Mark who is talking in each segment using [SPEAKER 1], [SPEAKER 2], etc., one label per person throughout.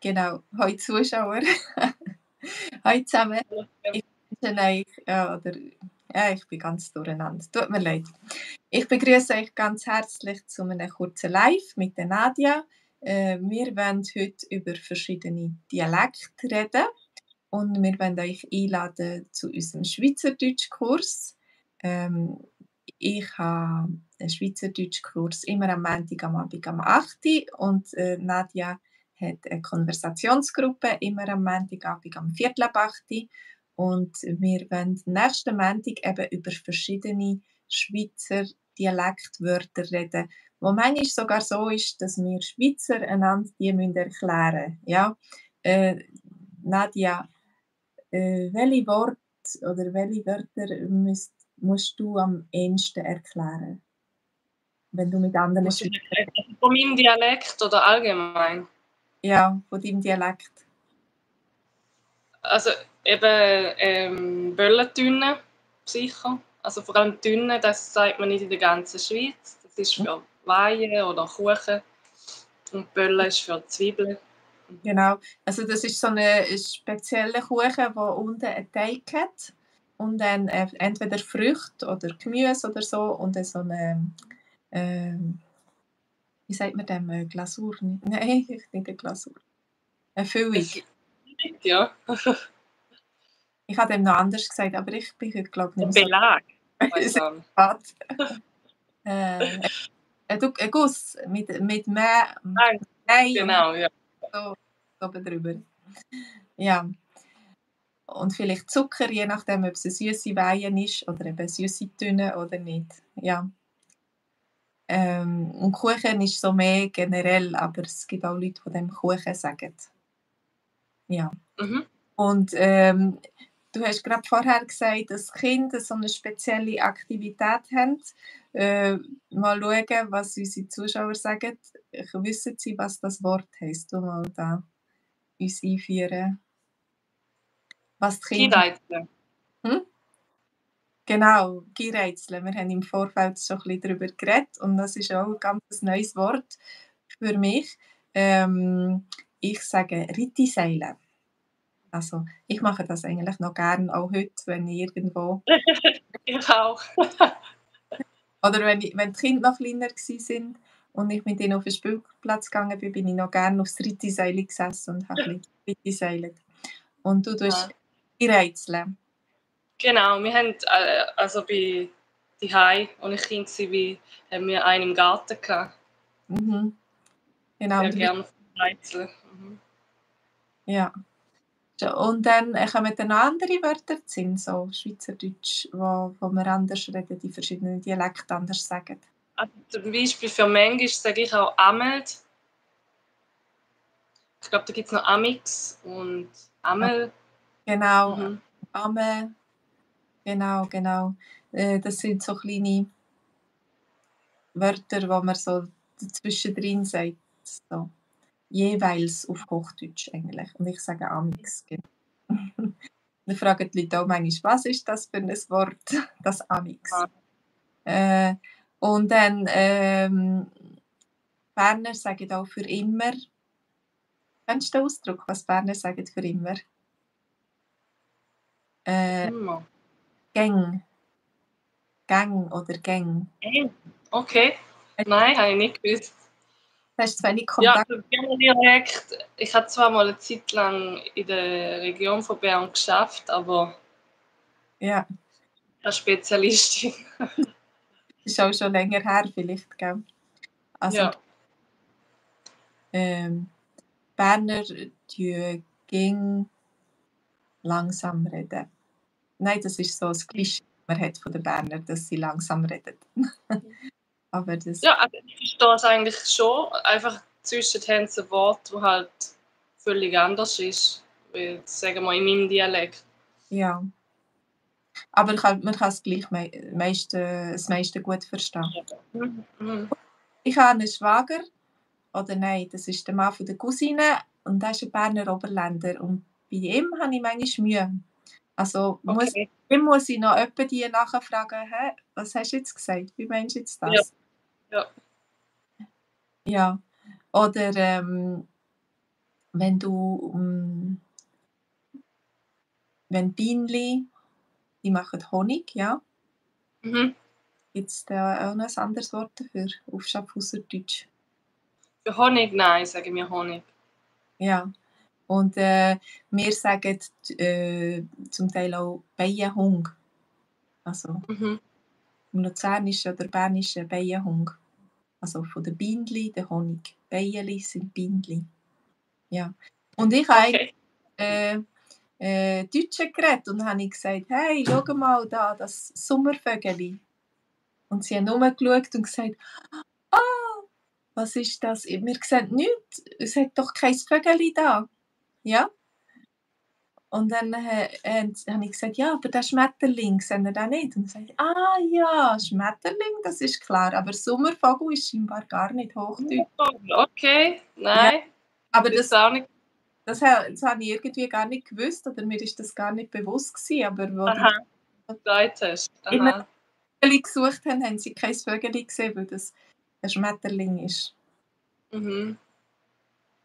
[SPEAKER 1] Genau. Hallo Zuschauer. Hallo zusammen. Ich wünsche euch, ja, oder, ja, ich bin ganz durcheinander. Tut mir leid. Ich begrüße euch ganz herzlich zu einem kurzen Live mit der Nadia. Äh, wir wollen heute über verschiedene Dialekte reden und wir wollen euch einladen zu unserem Schweizerdeutschkurs. Ähm, ich habe einen Schweizerdeutschkurs immer am Montag am Abend um 8 Uhr und äh, Nadja hat eine Konversationsgruppe immer am Montagabend am Viertel ab 8 Uhr. Und wir werden nächsten Montag eben über verschiedene Schweizer Dialektwörter reden, wo manchmal sogar so ist, dass wir Schweizer einander die müssen erklären müssen. Ja? Äh, Nadja, äh, welche Worte oder welche Wörter müsst, musst du am ehesten erklären? Wenn du mit anderen
[SPEAKER 2] Schweizern... Von meinem Dialekt oder allgemein?
[SPEAKER 1] Ja, von deinem Dialekt.
[SPEAKER 2] Also eben ähm, Böllentünnen, sicher. Also vor allem Dünnen, das sagt man nicht in der ganzen Schweiz. Das ist für Weihen oder Kuchen. Und Bölle ist für Zwiebeln.
[SPEAKER 1] Genau. Also das ist so eine spezielle Kuchen, der unten einen Teig hat und dann äh, entweder Früchte oder Gemüse oder so und dann so eine äh, wie sagt man dem, äh, Glasur? Nein, nicht eine Glasur. Eine Füllung.
[SPEAKER 2] Ja.
[SPEAKER 1] ich habe dem noch anders gesagt, aber ich bin heute, glaube ich,
[SPEAKER 2] nicht so... Belag.
[SPEAKER 1] äh, ein Guss mit, mit mehr...
[SPEAKER 2] Nein, Nein genau, ja.
[SPEAKER 1] So, so drüber. Ja. Und vielleicht Zucker, je nachdem, ob es eine süße Weihe ist oder eben süße Tünne oder nicht. Ja. Ähm, und Kuchen ist so mehr generell, aber es gibt auch Leute, die dem Kuchen sagen. Ja.
[SPEAKER 2] Mhm.
[SPEAKER 1] Und ähm, du hast gerade vorher gesagt, dass Kinder so eine spezielle Aktivität haben. Äh, mal schauen, was unsere Zuschauer sagen. Wissen sie, was das Wort heißt? Du mal da uns einführen. Was die
[SPEAKER 2] Kinder...
[SPEAKER 1] Hm? Genau, Gereizeln. Wir haben im Vorfeld schon ein bisschen darüber geredet und das ist auch ein ganz neues Wort für mich. Ähm, ich sage Rittiseilen. Also ich mache das eigentlich noch gerne, auch heute, wenn ich irgendwo...
[SPEAKER 2] ich auch.
[SPEAKER 1] Oder wenn, ich, wenn die Kinder noch kleiner waren und ich mit ihnen auf den Spielplatz gegangen bin, bin ich noch gerne aufs Rittiseil gesessen und habe ein bisschen Rittiseilen. Und du tust ja. Rätseln.
[SPEAKER 2] Genau, wir haben äh, also bei die Hai, als ich Kind war, haben wir einen im Garten gehabt.
[SPEAKER 1] Mhm. Genau.
[SPEAKER 2] Sehr gerne Rätsel. Mhm.
[SPEAKER 1] Ja. Und dann kommen dann noch andere Wörter sind so Schweizerdeutsch, wo, wo wir anders reden, die verschiedenen Dialekte anders sagen.
[SPEAKER 2] Also zum Beispiel für manchmal sage ich auch Amelt. Ich glaube, da gibt es noch Amix und Amel.
[SPEAKER 1] Genau, mhm. Amel. Genau, genau. Äh, das sind so kleine Wörter, wo man so zwischendrin sagt, so jeweils auf Hochdeutsch eigentlich. Und ich sage Amix. Genau. Dann fragen die Leute auch manchmal, was ist das für ein Wort, das Amix. Ja. Äh, und dann ähm, Berner sagen auch für immer. Kennst du den Ausdruck, was Berner sagen für immer? Äh,
[SPEAKER 2] immer.
[SPEAKER 1] Gang. Gang oder Gang.
[SPEAKER 2] Okay. Nein, habe ich nicht gewusst.
[SPEAKER 1] Hast du wenig Kontakt?
[SPEAKER 2] Ja, also direkt. Ich habe zwar mal eine Zeit lang in der Region von Bern geschafft, aber
[SPEAKER 1] ja.
[SPEAKER 2] eine Spezialistin.
[SPEAKER 1] ist auch schon länger her, vielleicht, gell? Also,
[SPEAKER 2] ja.
[SPEAKER 1] ähm, Berner die ging langsam reden. Nein, das ist so ein Klischee, das man hat von den Berner, dass sie langsam reden. Aber das...
[SPEAKER 2] Ja, also ich verstehe es eigentlich schon. Einfach zwischen haben sie ein Wort, das halt völlig anders ist, wie, sagen wir, in meinem Dialekt.
[SPEAKER 1] Ja. Aber kann, man kann es gleich me meiste, das meiste gut verstehen.
[SPEAKER 2] Mhm. Mhm.
[SPEAKER 1] Ich habe einen Schwager, oder nein, das ist der Mann von der Cousine, und der ist ein Berner Oberländer. Und bei ihm habe ich manchmal Mühe. Also okay. muss, muss ich noch etwa die nachfragen, hä, was hast du jetzt gesagt? Wie meinst du jetzt das?
[SPEAKER 2] Ja.
[SPEAKER 1] Ja. ja. Oder ähm, wenn du ähm, wenn Bienen, die machen Honig, ja.
[SPEAKER 2] Mhm.
[SPEAKER 1] Gibt es da auch noch ein anderes Wort dafür auf Schaffhauserdeutsch?
[SPEAKER 2] Für Honig, nein, sagen wir Honig.
[SPEAKER 1] Ja. Und äh, wir sagen äh, zum Teil auch Bienenhung. Also
[SPEAKER 2] Mhm.
[SPEAKER 1] im Luzernischen oder Bernischen Bienenhung. Also von den Bienenli, der Honig. Bienenli sind Bienenli. Ja. Und ich habe
[SPEAKER 2] Okay.
[SPEAKER 1] äh, äh, Deutsche geredet und habe gesagt, hey, schau mal da, das Sommervögeli. Und sie haben rumgeschaut und gesagt, ah, was ist das? Wir sehen nichts, es hat doch kein Vögeli da. Ja? Und dann äh, äh, habe ich gesagt, ja, aber der Schmetterling, sehen wir den nicht? Und sie sagt, ah ja, Schmetterling, das ist klar, aber Sommervogel ist scheinbar gar nicht Hochdeutsch.
[SPEAKER 2] Okay, nein.
[SPEAKER 1] Aber
[SPEAKER 2] Das
[SPEAKER 1] das,
[SPEAKER 2] auch nicht.
[SPEAKER 1] das, das habe ich irgendwie gar nicht gewusst oder mir ist das gar nicht bewusst gewesen, aber wo
[SPEAKER 2] Aha. Gesagt hast. Aha.
[SPEAKER 1] Vögel gesucht haben, haben sie kein Vögel gesehen, weil das ein Schmetterling ist.
[SPEAKER 2] Mhm.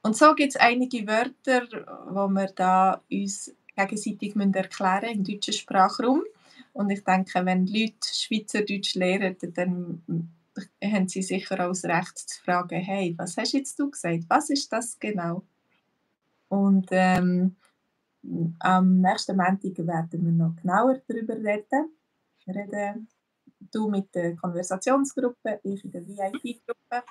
[SPEAKER 1] Und so gibt es einige Wörter, wo wir da uns gegenseitig müssen im deutschen Sprachraum. Und ich denke, wenn Leute Schweizerdeutsch lernen, dann haben sie sicher auch das Recht zu fragen, hey, was hast jetzt du gesagt? Was ist das genau? Und ähm, am nächsten Montag werden wir noch genauer darüber reden. reden du mit der Konversationsgruppe, ich in der VIP-Gruppe.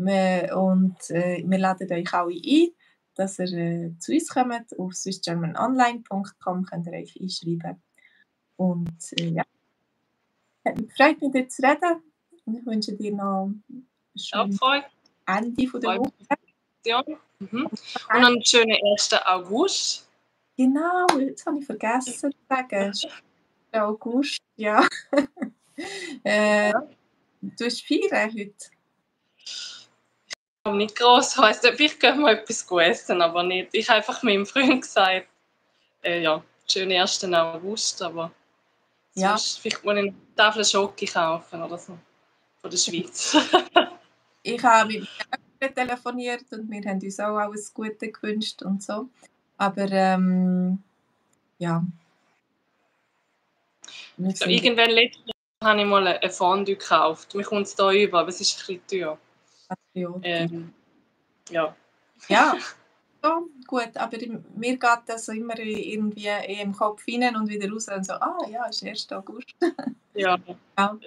[SPEAKER 1] Und äh, wir laden euch alle ein, dass ihr äh, zu uns kommt. Auf swissgermanonline.com könnt ihr euch einschreiben. Und äh, ja, hat mich gefreut, mit dir zu reden. Und ich wünsche dir noch ein
[SPEAKER 2] Ja,
[SPEAKER 1] schönes
[SPEAKER 2] Freude.
[SPEAKER 1] Ende von der. Woche.
[SPEAKER 2] Ja. Mhm. Und einen schönen 1. August.
[SPEAKER 1] Genau, das habe ich vergessen zu sagen. Der August, ja. äh,
[SPEAKER 2] Ja.
[SPEAKER 1] Du hast feiern heute.
[SPEAKER 2] Aber nicht gross. Heisst, ich gehe mal etwas gut essen, aber nicht. Ich habe einfach meinem Freund gesagt, äh, ja, schönen 1. August, aber
[SPEAKER 1] Ja.
[SPEAKER 2] sonst vielleicht muss ich eine Tafel Schoki kaufen oder so. Von der Schweiz.
[SPEAKER 1] Ich habe mit mir telefoniert und wir haben uns auch alles Gute gewünscht und so. Aber ähm, ja. Wir
[SPEAKER 2] so, irgendwann letztes Jahr habe ich mal ein Fondue gekauft. Mir kommt es da über, aber es ist ein bisschen teuer.
[SPEAKER 1] Patrioten.
[SPEAKER 2] Ähm, ja.
[SPEAKER 1] Ja, so, gut. Aber mir geht das immer irgendwie im Kopf rein und wieder raus und so, ah ja, ist 1. August. Ja.
[SPEAKER 2] Ja.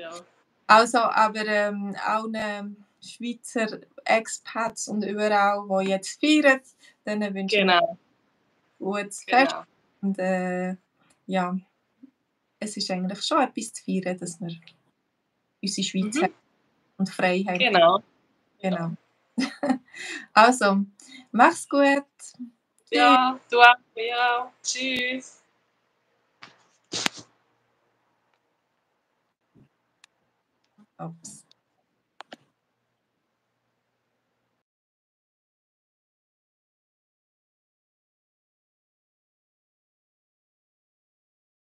[SPEAKER 1] Also, aber ähm, allen Schweizer Expats und überall, die jetzt feiern, denen wünsche ich
[SPEAKER 2] Genau.
[SPEAKER 1] ein gutes Fest.
[SPEAKER 2] genau.
[SPEAKER 1] Und äh, ja, es ist eigentlich schon etwas zu feiern, dass wir unsere Schweiz
[SPEAKER 2] Mhm.
[SPEAKER 1] haben und frei haben.
[SPEAKER 2] Genau.
[SPEAKER 1] Genau. also, mach's gut.
[SPEAKER 2] Ja, du auch. Ja, tschüss.
[SPEAKER 1] Ups.